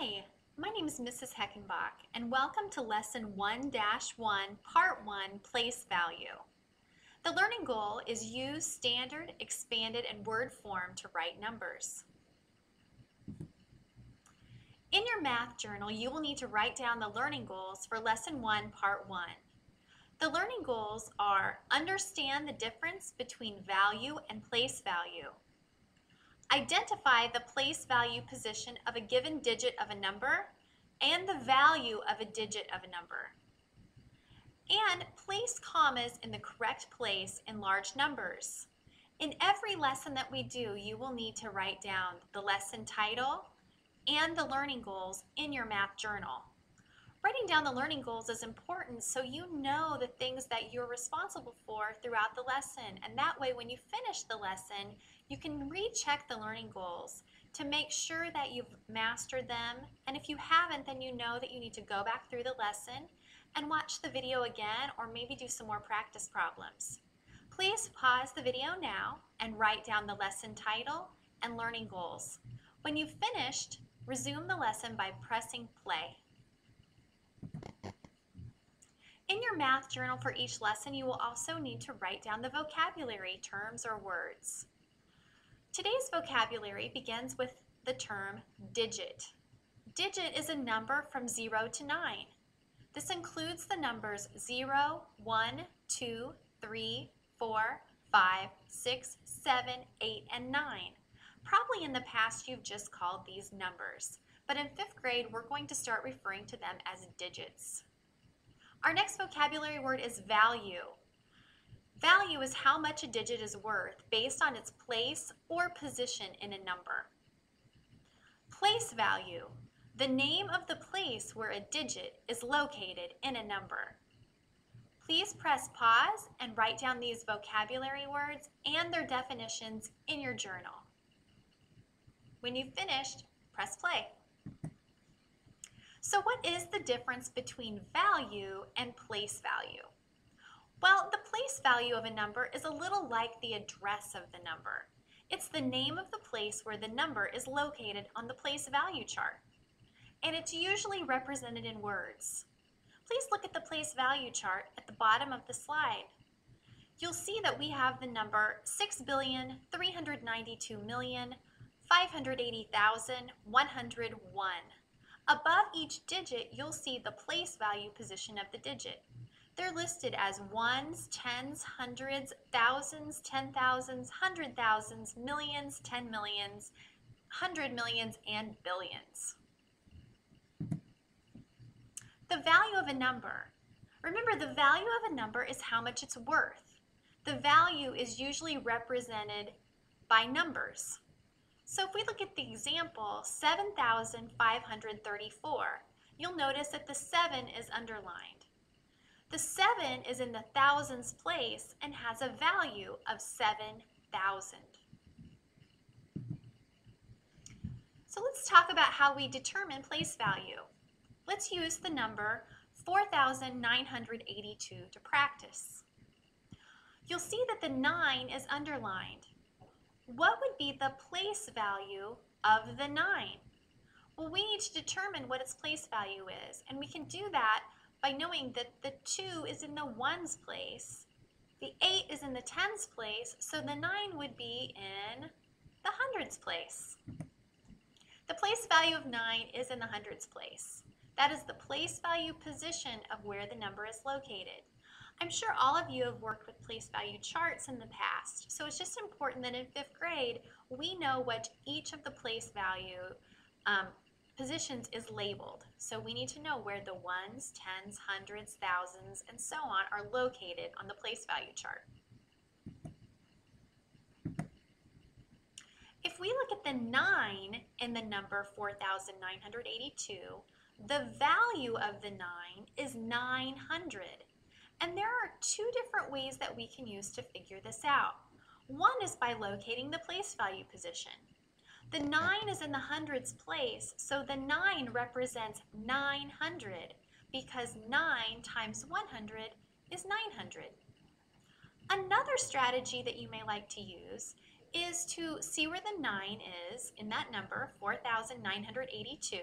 Hi, my name is Mrs. Heckenbach, and welcome to Lesson 1-1, Part 1, Place Value. The learning goal is use standard, expanded, and word form to write numbers. In your math journal, you will need to write down the learning goals for Lesson 1, Part 1. The learning goals are understand the difference between value and place value. Identify the place value position of a given digit of a number and the value of a digit of a number. And place commas in the correct place in large numbers. In every lesson that we do, you will need to write down the lesson title and the learning goals in your math journal. Writing down the learning goals is important so you know the things that you're responsible for throughout the lesson. And that way, when you finish the lesson, you can recheck the learning goals to make sure that you've mastered them. And if you haven't, then you know that you need to go back through the lesson and watch the video again or maybe do some more practice problems. Please pause the video now and write down the lesson title and learning goals. When you've finished, resume the lesson by pressing play. In your math journal for each lesson, you will also need to write down the vocabulary terms or words. Today's vocabulary begins with the term digit. Digit is a number from 0 to 9. This includes the numbers 0, 1, 2, 3, 4, 5, 6, 7, 8, and 9. Probably in the past you've just called these numbers, but in fifth grade we're going to start referring to them as digits. Our next vocabulary word is value. Value is how much a digit is worth based on its place or position in a number. Place value, the name of the place where a digit is located in a number. Please press pause and write down these vocabulary words and their definitions in your journal. When you've finished, press play. So what is the difference between value and place value? Well, the place value of a number is a little like the address of the number. It's the name of the place where the number is located on the place value chart. And it's usually represented in words. Please look at the place value chart at the bottom of the slide. You'll see that we have the number 6,392,580,101. Above each digit, you'll see the place value position of the digit. They're listed as ones, tens, hundreds, thousands, ten thousands, hundred thousands, millions, ten millions, hundred millions, and billions. The value of a number. Remember, the value of a number is how much it's worth. The value is usually represented by numbers. So if we look at the example, 7,534, you'll notice that the 7 is underlined. The 7 is in the thousands place and has a value of 7,000. So let's talk about how we determine place value. Let's use the number 4,982 to practice. You'll see that the 9 is underlined what would be the place value of the 9? Well, we need to determine what its place value is, and we can do that by knowing that the 2 is in the 1's place, the 8 is in the 10's place, so the 9 would be in the hundreds place. The place value of 9 is in the hundreds place. That is the place value position of where the number is located. I'm sure all of you have worked with place value charts in the past, so it's just important that in fifth grade we know what each of the place value um, positions is labeled. So we need to know where the ones, tens, hundreds, thousands, and so on are located on the place value chart. If we look at the 9 in the number 4,982, the value of the 9 is 900. And there two different ways that we can use to figure this out. One is by locating the place value position. The 9 is in the hundreds place, so the 9 represents 900 because 9 times 100 is 900. Another strategy that you may like to use is to see where the 9 is in that number, 4,982.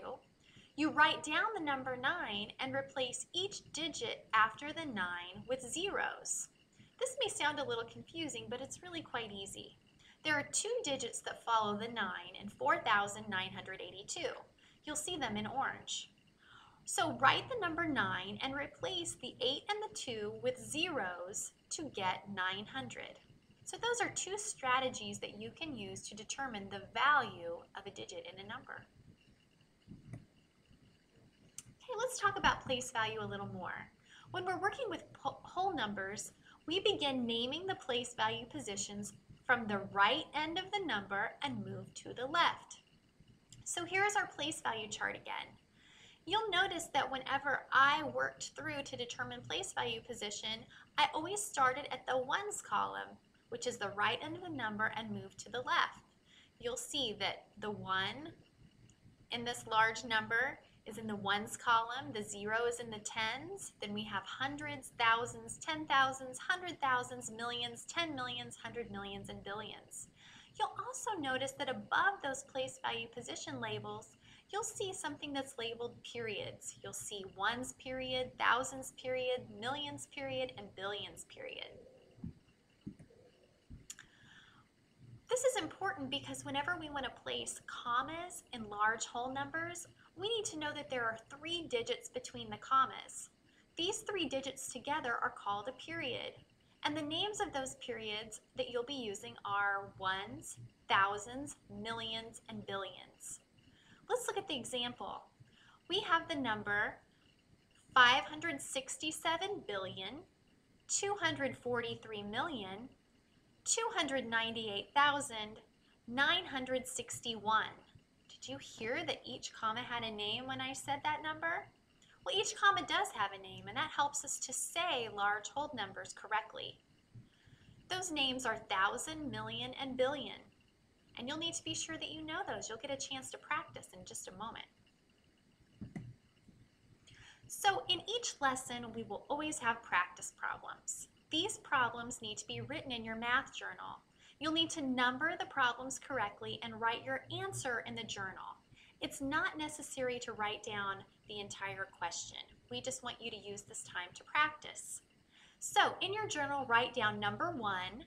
You write down the number 9 and replace each digit after the 9 with zeros. This may sound a little confusing, but it's really quite easy. There are two digits that follow the 9 in 4,982. You'll see them in orange. So write the number 9 and replace the 8 and the 2 with zeros to get 900. So those are two strategies that you can use to determine the value of a digit in a number. Okay, let's talk about place value a little more. When we're working with whole numbers, we begin naming the place value positions from the right end of the number and move to the left. So here's our place value chart again. You'll notice that whenever I worked through to determine place value position, I always started at the ones column, which is the right end of the number, and moved to the left. You'll see that the 1 in this large number is in the ones column, the zero is in the tens, then we have hundreds, thousands, ten thousands, hundred thousands, millions, ten millions, hundred millions, and billions. You'll also notice that above those place value position labels, you'll see something that's labeled periods. You'll see ones period, thousands period, millions period, and billions period. This is important because whenever we want to place commas in large whole numbers, we need to know that there are three digits between the commas. These three digits together are called a period. And the names of those periods that you'll be using are ones, thousands, millions, and billions. Let's look at the example. We have the number 567 billion, 243 million, 298,961. Did you hear that each comma had a name when I said that number? Well, each comma does have a name, and that helps us to say large whole numbers correctly. Those names are thousand, million, and billion. And you'll need to be sure that you know those. You'll get a chance to practice in just a moment. So in each lesson, we will always have practice problems. These problems need to be written in your math journal. You'll need to number the problems correctly and write your answer in the journal. It's not necessary to write down the entire question. We just want you to use this time to practice. So in your journal, write down number one,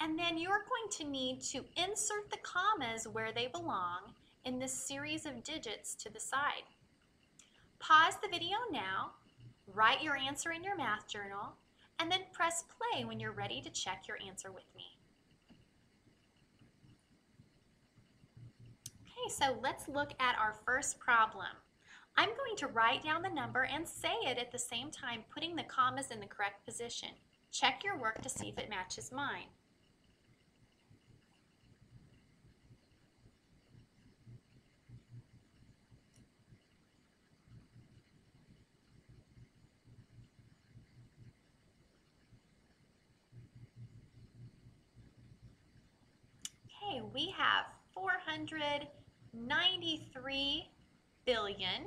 and then you're going to need to insert the commas where they belong in this series of digits to the side. Pause the video now, write your answer in your math journal, and then press play when you're ready to check your answer with me. Okay, so let's look at our first problem. I'm going to write down the number and say it at the same time, putting the commas in the correct position. Check your work to see if it matches mine. Okay, we have 493 billion,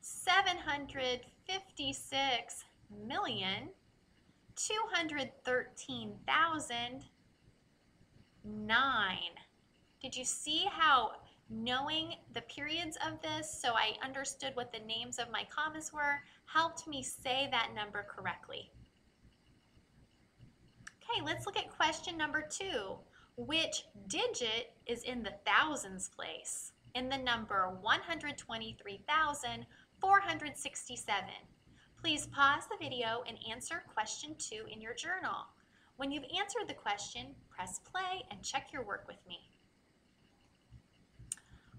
756 million, 213,009. Did you see how knowing the periods of this so I understood what the names of my commas were helped me say that number correctly? Okay, let's look at question number two. Which digit is in the thousands place? in the number 123,467. Please pause the video and answer question two in your journal. When you've answered the question, press play and check your work with me.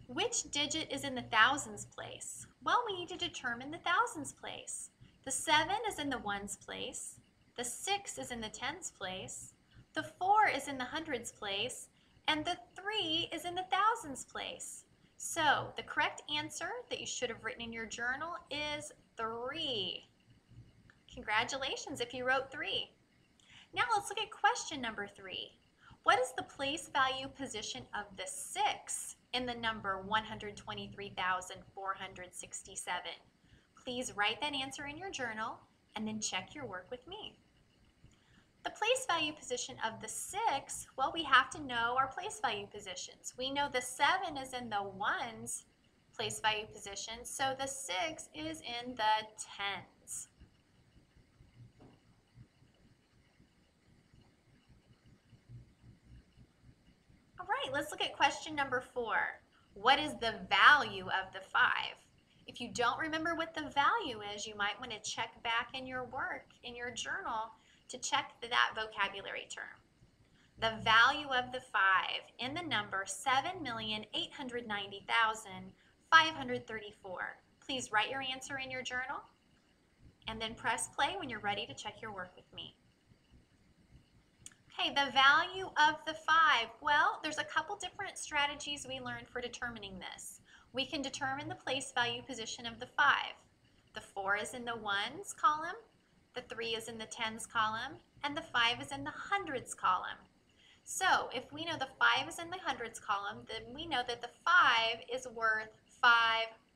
Which digit is in the thousands place? Well, we need to determine the thousands place. The 7 is in the ones place, the 6 is in the tens place, the 4 is in the hundreds place, and the 3 is in the thousands place. So the correct answer that you should have written in your journal is 3. Congratulations if you wrote 3. Now let's look at question number 3. What is the place value position of the 6 in the number 123,467? Please write that answer in your journal and then check your work with me. The place value position of the 6, well, we have to know our place value positions. We know the 7 is in the ones place value position. So the 6 is in the tens. All right, let's look at question number 4. What is the value of the 5? If you don't remember what the value is, you might want to check back in your work, in your journal, to check that vocabulary term. The value of the 5 in the number 7,890,534. Please write your answer in your journal and then press play when you're ready to check your work with me. Okay, the value of the 5. Well, there's a couple different strategies we learned for determining this. We can determine the place value position of the 5. The 4 is in the ones column, the 3 is in the tens column, and the 5 is in the hundreds column. So if we know the 5 is in the hundreds column, then we know that the 5 is worth 5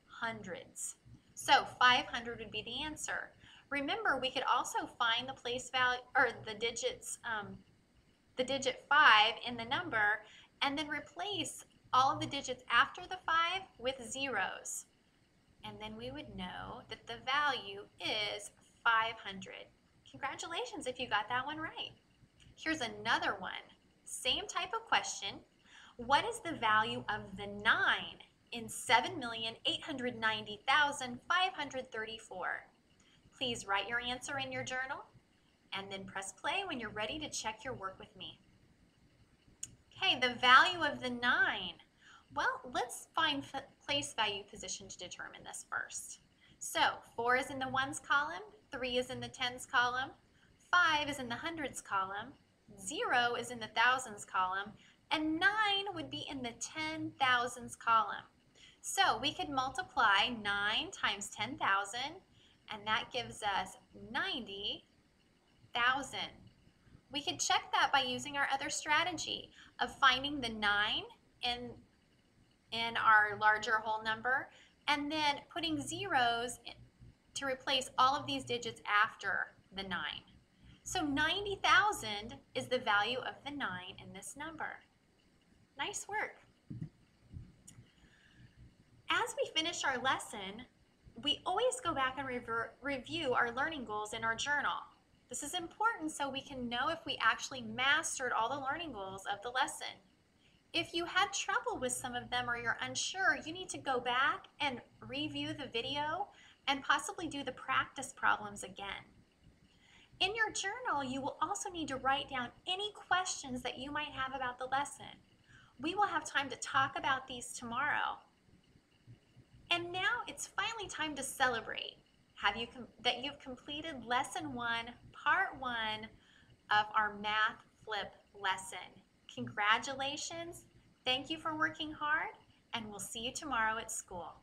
hundreds. So 500 would be the answer. Remember, we could also find the place value, or the digits, um, the digit 5 in the number, and then replace all of the digits after the 5 with zeros. And then we would know that the value is 500. Congratulations if you got that one right. Here's another one. Same type of question. What is the value of the 9 in 7,890,534? Please write your answer in your journal and then press play when you're ready to check your work with me. Okay, the value of the 9. Well, let's find place value position to determine this first. So 4 is in the ones column, 3 is in the tens column, 5 is in the hundreds column, 0 is in the thousands column, and 9 would be in the ten thousands column. So we could multiply 9 times 10,000, and that gives us 90,000. We could check that by using our other strategy of finding the 9 in, in our larger whole number, and then putting zeros to replace all of these digits after the 9. So 90,000 is the value of the 9 in this number. Nice work. As we finish our lesson, we always go back and review our learning goals in our journal. This is important so we can know if we actually mastered all the learning goals of the lesson. If you had trouble with some of them or you're unsure, you need to go back and review the video and possibly do the practice problems again. In your journal, you will also need to write down any questions that you might have about the lesson. We will have time to talk about these tomorrow. And now it's finally time to celebrate have you that you've completed lesson one, part one of our math flip lesson. Congratulations. Thank you for working hard and we'll see you tomorrow at school.